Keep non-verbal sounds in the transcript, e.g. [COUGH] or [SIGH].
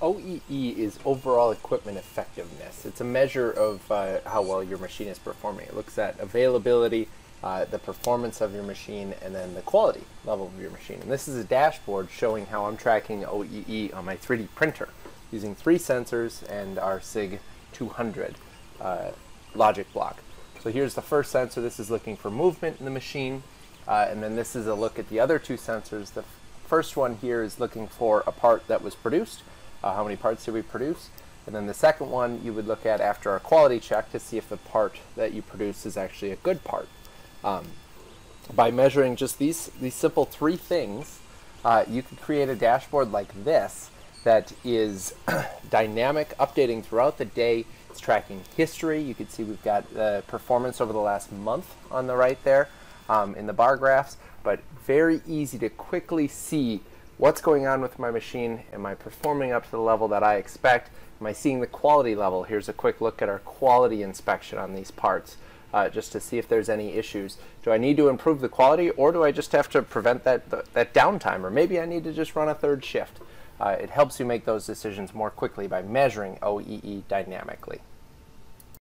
OEE is overall equipment effectiveness. It's a measure of uh, how well your machine is performing. It looks at availability, uh, the performance of your machine, and then the quality level of your machine. And this is a dashboard showing how I'm tracking OEE on my 3D printer using three sensors and our SIG 200 uh, logic block. So here's the first sensor. This is looking for movement in the machine. Uh, and then this is a look at the other two sensors. The first one here is looking for a part that was produced uh, how many parts did we produce. And then the second one you would look at after a quality check to see if the part that you produce is actually a good part. Um, by measuring just these, these simple three things, uh, you could create a dashboard like this that is [COUGHS] dynamic, updating throughout the day. It's tracking history. You can see we've got the performance over the last month on the right there um, in the bar graphs, but very easy to quickly see what's going on with my machine? Am I performing up to the level that I expect? Am I seeing the quality level? Here's a quick look at our quality inspection on these parts. Uh, just to see if there's any issues. Do I need to improve the quality or do I just have to prevent that, that downtime? Or maybe I need to just run a third shift. Uh, it helps you make those decisions more quickly by measuring OEE dynamically.